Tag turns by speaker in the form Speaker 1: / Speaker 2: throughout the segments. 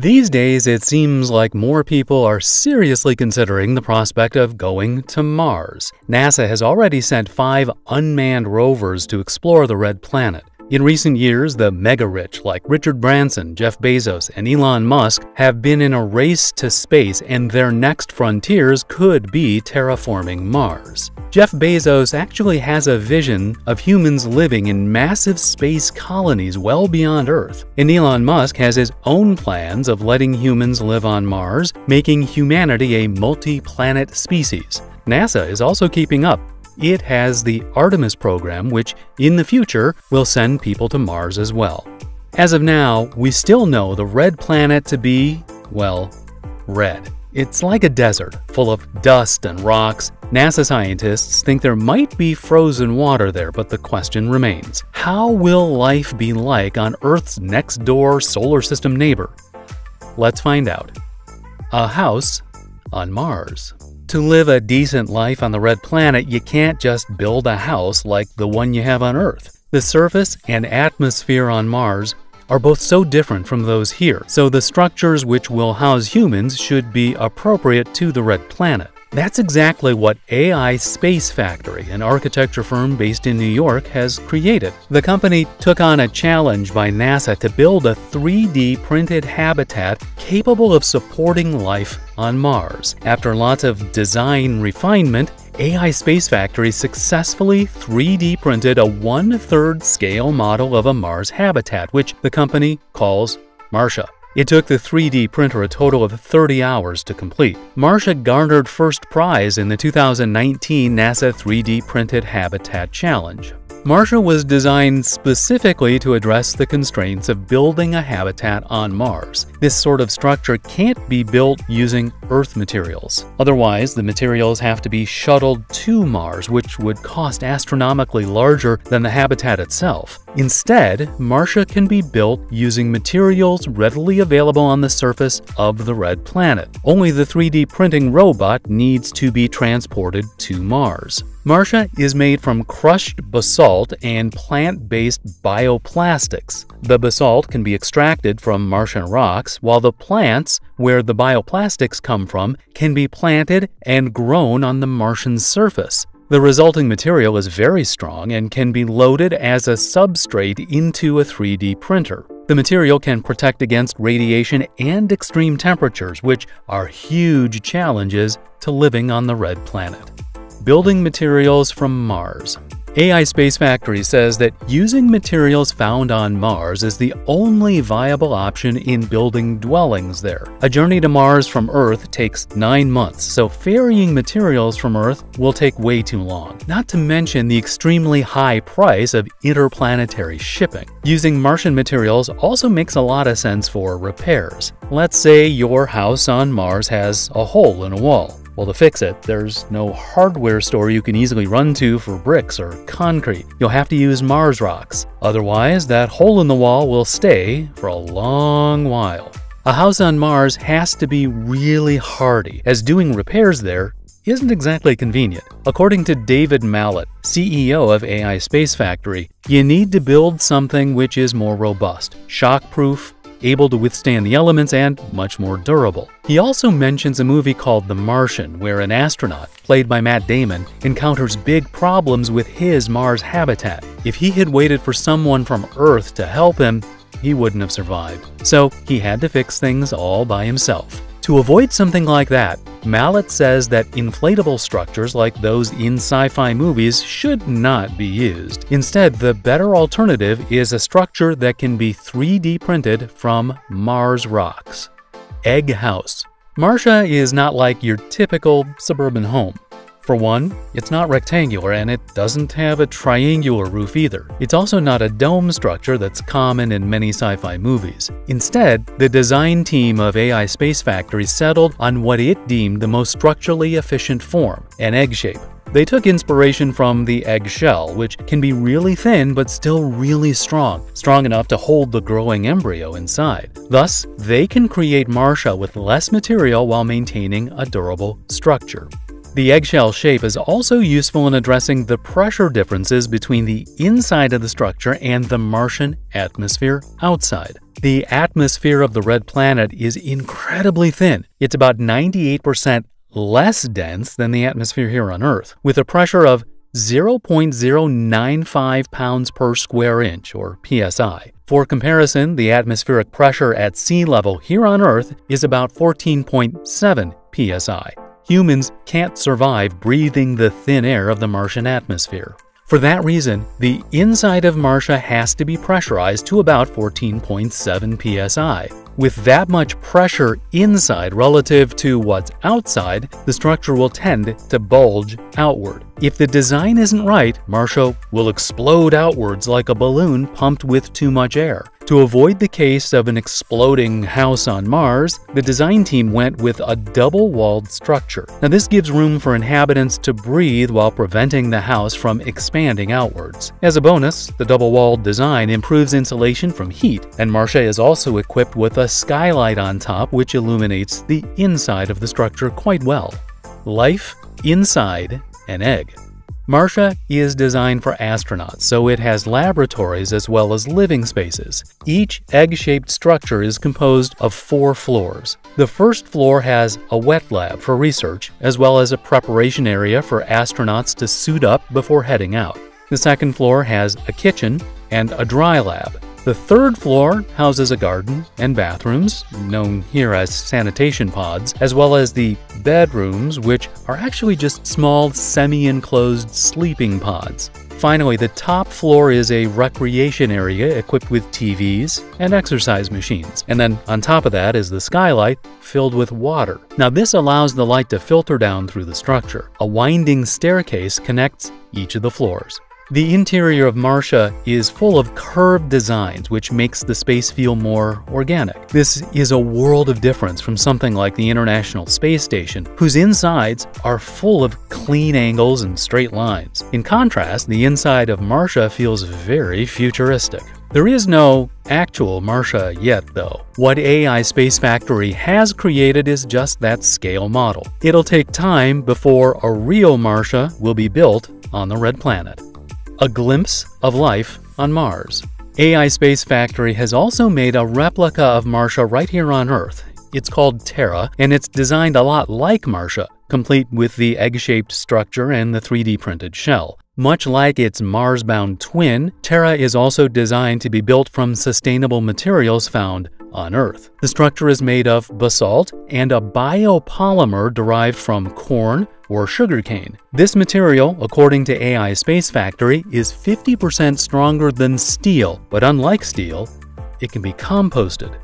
Speaker 1: These days, it seems like more people are seriously considering the prospect of going to Mars. NASA has already sent five unmanned rovers to explore the red planet. In recent years, the mega rich like Richard Branson, Jeff Bezos, and Elon Musk have been in a race to space, and their next frontiers could be terraforming Mars. Jeff Bezos actually has a vision of humans living in massive space colonies well beyond Earth, and Elon Musk has his own plans of letting humans live on Mars, making humanity a multi planet species. NASA is also keeping up it has the Artemis program, which in the future will send people to Mars as well. As of now, we still know the red planet to be, well, red. It's like a desert, full of dust and rocks. NASA scientists think there might be frozen water there, but the question remains how will life be like on Earth's next door solar system neighbor? Let's find out. A house on Mars. To live a decent life on the red planet, you can't just build a house like the one you have on Earth. The surface and atmosphere on Mars are both so different from those here, so the structures which will house humans should be appropriate to the red planet. That's exactly what AI Space Factory, an architecture firm based in New York, has created. The company took on a challenge by NASA to build a 3D printed habitat capable of supporting life on Mars. After lots of design refinement, AI Space Factory successfully 3D printed a one third scale model of a Mars habitat, which the company calls Marsha. It took the 3D printer a total of 30 hours to complete. Marsha garnered first prize in the 2019 NASA 3D Printed Habitat Challenge. Marsha was designed specifically to address the constraints of building a habitat on Mars. This sort of structure can't be built using Earth materials. Otherwise, the materials have to be shuttled to Mars, which would cost astronomically larger than the habitat itself. Instead, Marsha can be built using materials readily available on the surface of the red planet. Only the 3D printing robot needs to be transported to Mars. Marsha is made from crushed basalt and plant-based bioplastics. The basalt can be extracted from Martian rocks, while the plants, where the bioplastics come from, can be planted and grown on the Martian surface. The resulting material is very strong and can be loaded as a substrate into a 3D printer. The material can protect against radiation and extreme temperatures, which are huge challenges to living on the red planet. Building materials from Mars. AI Space Factory says that using materials found on Mars is the only viable option in building dwellings there. A journey to Mars from Earth takes nine months, so ferrying materials from Earth will take way too long. Not to mention the extremely high price of interplanetary shipping. Using Martian materials also makes a lot of sense for repairs. Let's say your house on Mars has a hole in a wall. Well, to fix it, there's no hardware store you can easily run to for bricks or concrete. You'll have to use Mars rocks. Otherwise, that hole in the wall will stay for a long while. A house on Mars has to be really hardy, as doing repairs there isn't exactly convenient. According to David Malott, CEO of AI Space Factory, you need to build something which is more robust, shockproof, able to withstand the elements, and much more durable. He also mentions a movie called The Martian, where an astronaut, played by Matt Damon, encounters big problems with his Mars habitat. If he had waited for someone from Earth to help him, he wouldn't have survived. So he had to fix things all by himself. To avoid something like that, Malott says that inflatable structures like those in sci fi movies should not be used. Instead, the better alternative is a structure that can be 3D printed from Mars rocks. Egg House Marsha is not like your typical suburban home. For one, it's not rectangular and it doesn't have a triangular roof either. It's also not a dome structure that's common in many sci-fi movies. Instead, the design team of AI Space Factory settled on what it deemed the most structurally efficient form, an egg shape. They took inspiration from the egg shell, which can be really thin but still really strong, strong enough to hold the growing embryo inside. Thus, they can create Marsha with less material while maintaining a durable structure. The eggshell shape is also useful in addressing the pressure differences between the inside of the structure and the Martian atmosphere outside. The atmosphere of the red planet is incredibly thin. It's about 98% less dense than the atmosphere here on Earth, with a pressure of 0.095 pounds per square inch, or psi. For comparison, the atmospheric pressure at sea level here on Earth is about 14.7 psi. Humans can't survive breathing the thin air of the Martian atmosphere. For that reason, the inside of Marsha has to be pressurized to about 14.7 psi. With that much pressure inside relative to what's outside, the structure will tend to bulge outward. If the design isn't right, Marsha will explode outwards like a balloon pumped with too much air. To avoid the case of an exploding house on Mars, the design team went with a double-walled structure. Now this gives room for inhabitants to breathe while preventing the house from expanding outwards. As a bonus, the double-walled design improves insulation from heat, and Marsha is also equipped with a skylight on top which illuminates the inside of the structure quite well. Life inside an egg. Marsha is designed for astronauts, so it has laboratories as well as living spaces. Each egg-shaped structure is composed of four floors. The first floor has a wet lab for research, as well as a preparation area for astronauts to suit up before heading out. The second floor has a kitchen and a dry lab. The third floor houses a garden and bathrooms, known here as sanitation pods, as well as the bedrooms, which are actually just small semi-enclosed sleeping pods. Finally, the top floor is a recreation area equipped with TVs and exercise machines. And then on top of that is the skylight filled with water. Now, this allows the light to filter down through the structure. A winding staircase connects each of the floors. The interior of Marsha is full of curved designs, which makes the space feel more organic. This is a world of difference from something like the International Space Station, whose insides are full of clean angles and straight lines. In contrast, the inside of Marsha feels very futuristic. There is no actual Marsha yet, though. What AI Space Factory has created is just that scale model. It'll take time before a real Marsha will be built on the Red Planet. A glimpse of life on Mars. AI Space Factory has also made a replica of Marsha right here on Earth. It's called Terra, and it's designed a lot like Marsha, complete with the egg-shaped structure and the 3D printed shell. Much like its Mars-bound twin, Terra is also designed to be built from sustainable materials found on Earth. The structure is made of basalt and a biopolymer derived from corn, or sugarcane. This material, according to AI Space Factory, is 50% stronger than steel, but unlike steel, it can be composted.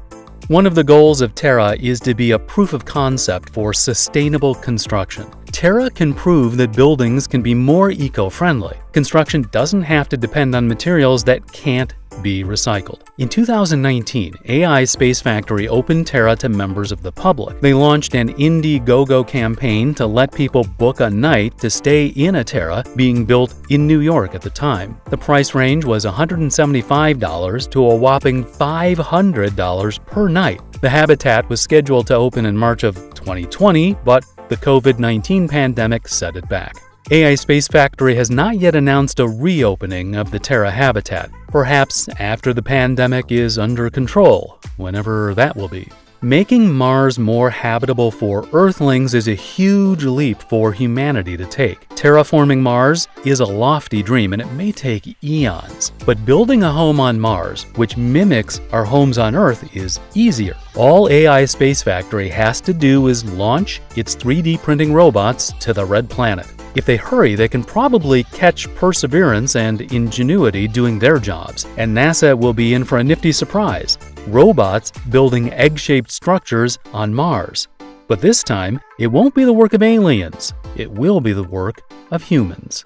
Speaker 1: One of the goals of Terra is to be a proof of concept for sustainable construction. Terra can prove that buildings can be more eco-friendly. Construction doesn't have to depend on materials that can't be recycled. In 2019, AI Space Factory opened Terra to members of the public. They launched an Indiegogo campaign to let people book a night to stay in a Terra being built in New York at the time. The price range was $175 to a whopping $500 per night. The habitat was scheduled to open in March of 2020, but the COVID 19 pandemic set it back. AI Space Factory has not yet announced a reopening of the Terra habitat, perhaps after the pandemic is under control, whenever that will be. Making Mars more habitable for Earthlings is a huge leap for humanity to take. Terraforming Mars is a lofty dream and it may take eons. But building a home on Mars, which mimics our homes on Earth, is easier. All AI Space Factory has to do is launch its 3D printing robots to the Red Planet. If they hurry, they can probably catch Perseverance and Ingenuity doing their jobs, and NASA will be in for a nifty surprise robots building egg shaped structures on Mars. But this time, it won't be the work of aliens, it will be the work of humans.